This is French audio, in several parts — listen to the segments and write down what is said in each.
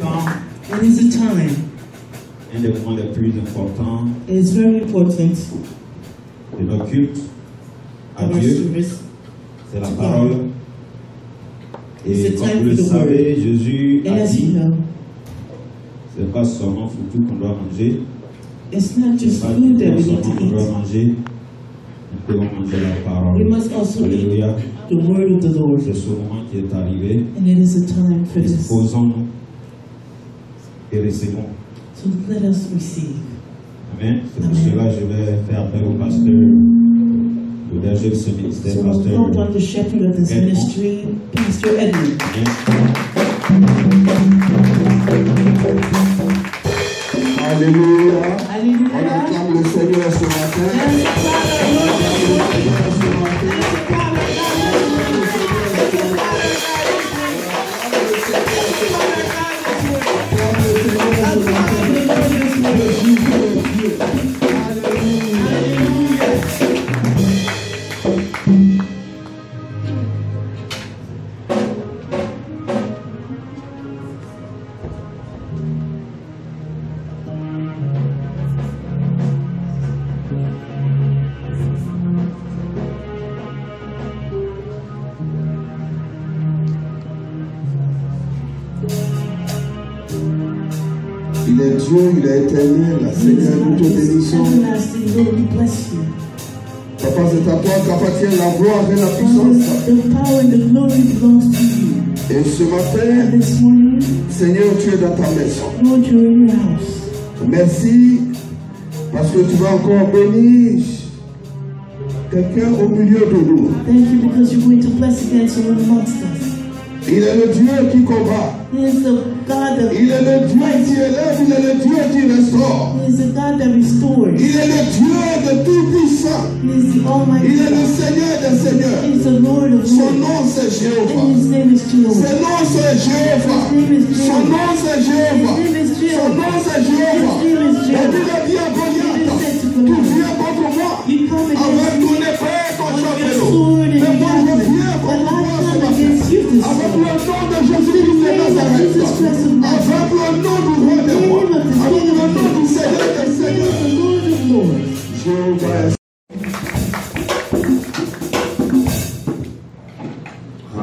It is a time. un des moments les plus importants It is very important de nos cultes à Dieu, c'est la parole. Et It's a comme time vous le savez, Jésus And a dit, c'est pas seulement tout qu'on doit manger, it's not just pas food that we seulement need to doit manger, nous devons manger la parole. We must also eat the word of the Lord. C'est ce moment qui est arrivé. And it is a time for this. Disposons-nous et recevons. So let us receive. Amen. C'est pour cela que je vais faire appel au pasteur, le berger de ce ministère, So pasteur. call on the shepherd of this Edmond. ministry, Pastor Edmund. Amen. Alléluia. On acclame le Seigneur ce matin. Il est Dieu, il est éternel. Seigneur, nous te bénissons. Papa, c'est à toi qu'appartient la gloire et la puissance. Et ce matin, Seigneur, tu es dans ta maison. Merci parce que tu vas encore bénir quelqu'un au milieu de nous. Il est le Dieu qui combat. He is the God that Il est le Dieu qui élève, il est le Dieu qui restaure. He is the God that restores. Il est le Dieu de tout puissant. He is the Almighty Il est le. Seigneur des seigneurs. He is the Lord of Son nom c'est Jéhovah. And his name is Jehovah. Son nom c'est Jéhovah. Son nom c'est Jéhovah. His name is Son Jehovah. nom c'est Jéhovah. His name is Jehovah. il a dit à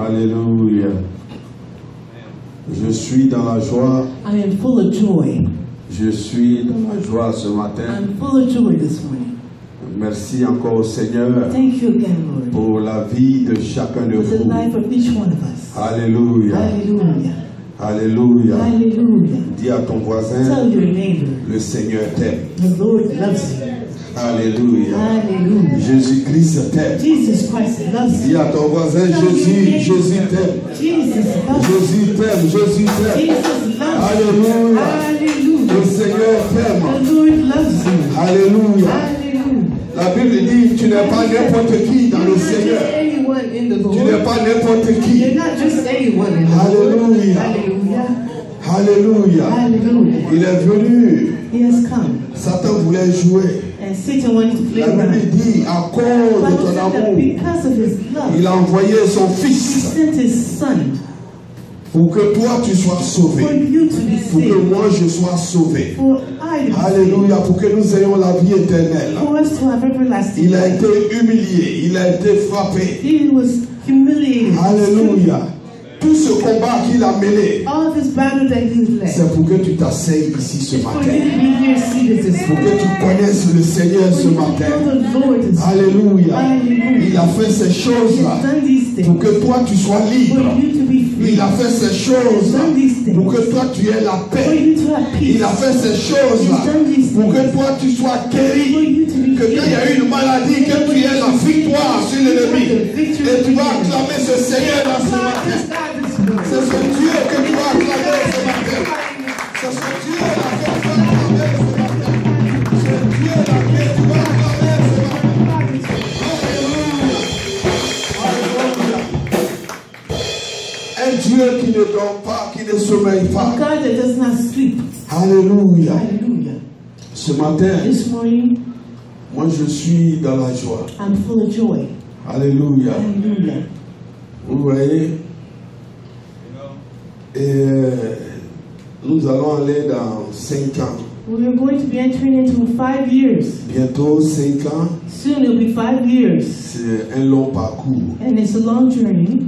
Alléluia. Je suis dans la joie. I am full of joy. Je suis dans la joie ce matin. I'm full of joy this morning. Merci encore au Seigneur Thank you again, Lord, pour la vie de chacun de for the vous. life of each one of us. Alléluia. Hallelujah. Alléluia. Hallelujah. Dis à ton voisin, Tell your neighbor, le Seigneur t'aime. the Lord loves you. Alléluia. Hallelujah. Jésus-Christ t'aime. Jesus Christ loves Dis à ton voisin, Jésus, Jésus t'aime. Jésus t'aime, Jésus t'aime. Jesus loves you. Alléluia. Le. Seigneur t'aime. Alléluia. La Bible dit, tu n'es pas n'importe qui dans le Seigneur. Tu n'es pas n'importe qui. Hallelujah. Alléluia. Hallelujah. Il est venu. He has come. Satan voulait jouer. And Satan wanted to play La Bible dit, à cause de ton amour, love, il a envoyé son he fils sent his son pour que toi tu sois sauvé. Pour que moi je sois sauvé. Alléluia. Pour que nous ayons la vie éternelle. Il a été humilié. Il a été frappé. Alléluia. Tout ce combat qu'il a mené, c'est pour que tu t'asseyes ici ce matin. Pour que tu connaisses le Seigneur ce matin. Alléluia. Il a fait ces choses-là pour que toi tu sois libre. Il a fait ces choses-là pour que toi tu aies la paix. Il a fait ces choses-là pour que toi tu sois guéri. Que quand il y a une maladie, que tu aies la victoire sur l'ennemi. Et tu vas acclamer ce Seigneur dans Un Dieu qui ne dort pas, qui ne sommeille pas. God that does not sleep. Alléluia. Hallelujah. Ce matin, This morning, moi je suis dans la joie. I'm full of joy. Alléluia. Nous allons aller dans 5 ans. Going to be entering into five years. Bientôt 5 ans, Soon it'll be five years. c'est un long parcours. And it's a long journey.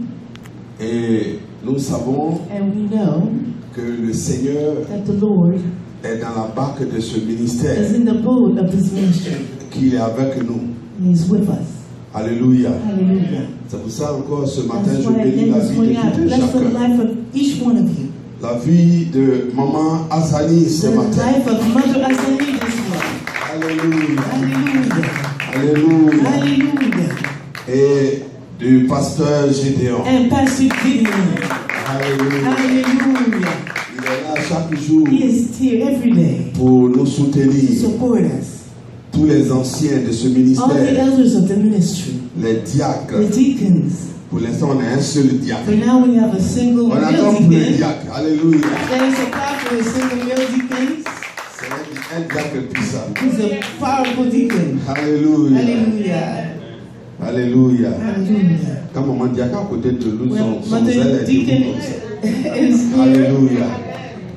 Et nous savons And we know que le Seigneur that the Lord est dans la barque de ce is ministère, in the boat of this ministry. qu'il est avec nous. And He's with us. Alléluia. Hallelujah. C'est pour ça encore ce matin, That's je why bénis again la this vie morning de I tout un bless the chacun. life of each one of you. La vie de maman Azani ce The matin. life of Mother Azani pasteur Gédéon. And Pastor Gideon. Alléluia. Hallelujah. Il est là chaque jour He is here every day pour nous to soutenir. support us. Tous les anciens de ce All the ministère, elders of the ministry, les the diacres. deacons. Pour l'instant, on a un seul diacre. For now we have a single On attend pour le diacre. Alléluia. There's a powerful single male deacon. C'est un, un diacre puissant. He's a powerful deacon. Alléluia. Hallelujah. Alléluia. Hallelujah. Quand maman diacre à côté de nous, Well, son, son zèle est debout comme ça. Alléluia.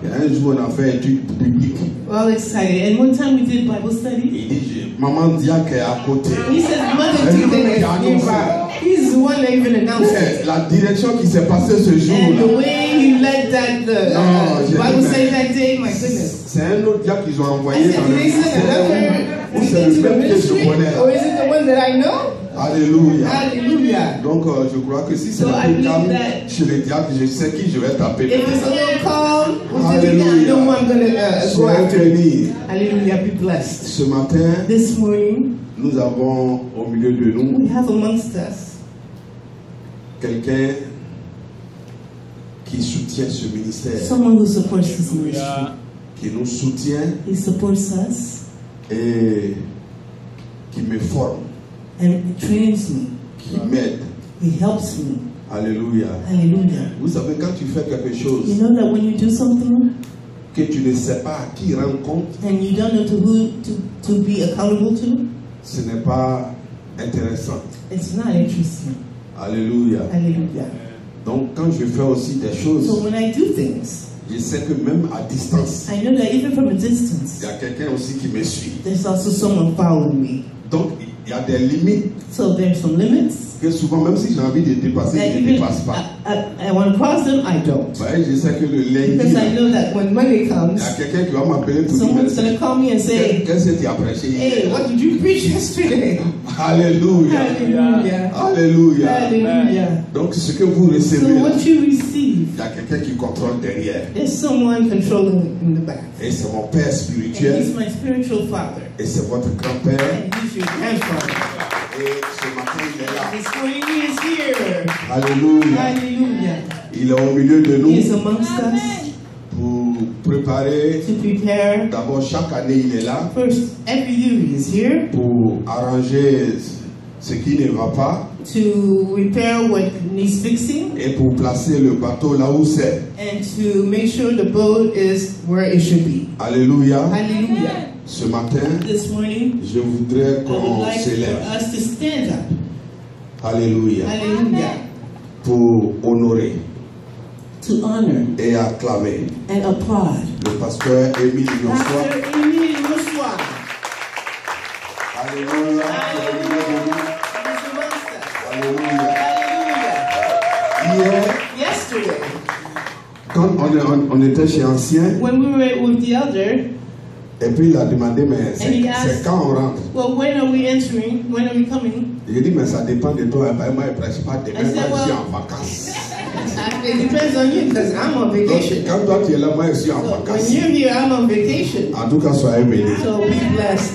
Et un jour, on a fait étude biblique. We're all excited. And one time we did Bible study? Il dit, maman est à côté. He says Mother Deacon is nearby. He's the one that even announced it. C'est la direction qui s'est passée ce And the jour-là. way he led that the uh, j'ai Bible dit, study that day, my goodness. C'est un autre diacre qu'ils ont envoyé said, dans le ministère où c'est le même que je connais. Or is it the one that I know? Alléluia. Hallelujah. Donc, euh, je crois que si c'est So un that- chez les diacres, je sais qui je vais taper. If it's a little calm, with the Hallelujah. deacon, I know who I'm going to uh, go after. Hallelujah. Be blessed. Ce matin, This morning, nous avons au milieu de nous we have amongst us quelqu'un qui soutient ce ministère, someone who supports this ministry. qui nous soutient He supports us et qui me forme, and trains me. qui m'aide. He helps me. Alléluia. Hallelujah. Vous savez, quand tu fais quelque You chose know that when you do something que tu ne sais pas à qui rendre compte, and you don't know to who to, to be accountable to, ce n'est pas intéressant. it's not interesting. Alléluia. Hallelujah. Donc, quand je fais aussi des choses, So when I do things, je sais que même à distance, I know that even from a distance, il y a quelqu'un aussi qui me suit. there's also someone following me. Donc, il y a des limites So there's some limits que souvent, même si j'ai envie de dépasser, je ne dépasse pas. I, I, I want to cross them, I don't. Je sais que le lundi, Because I know that when Monday il y comes, a quelqu'un qui va m'appeler pour someone's going to call me and say, Qu'est-ce que tu as prêché? Hey, what did you preach yesterday? Alléluia. Hallelujah. Alléluia. Hallelujah. Donc, ce que vous recevez, what you receive, il y a quelqu'un qui contrôle derrière. there's someone controlling in the back. Et c'est mon Père And spirituel, he's my spiritual father. Et c'est votre grand-père. Et ce matin, il est là. Alléluia. Hallelujah. Il est au milieu de nous is amongst us pour préparer. to prepare. D'abord, chaque année, il est là First, every year he is here pour arranger ce qui ne va pas to repair what needs fixing et pour placer le bateau là où c'est. and to make sure the boat is where it should be. Alléluia. Hallelujah. Ce matin, This morning, je voudrais qu'on like s'élève. Alléluia. Hallelujah. Pour honorer To honor et acclamer and applaud. le pasteur Émile Yosua. Alléluia. Alléluia. Hier, Yesterday, quand on, est- on- on était chez Ancien, when we were with the elder, et puis il a demandé, mais c'est quand on rentre? Well, when are we entering? When are we coming? J'ai dit, mais ça dépend de toi. Ben, moi, je ne prêche pas demain, moi, je suis en vacances. It depends on you because I'm on Donc, vacation. quand toi tu es là, moi, je suis en So when vacances. you're here, I'm on vacation. En tout cas, soyez bénis. So be blessed.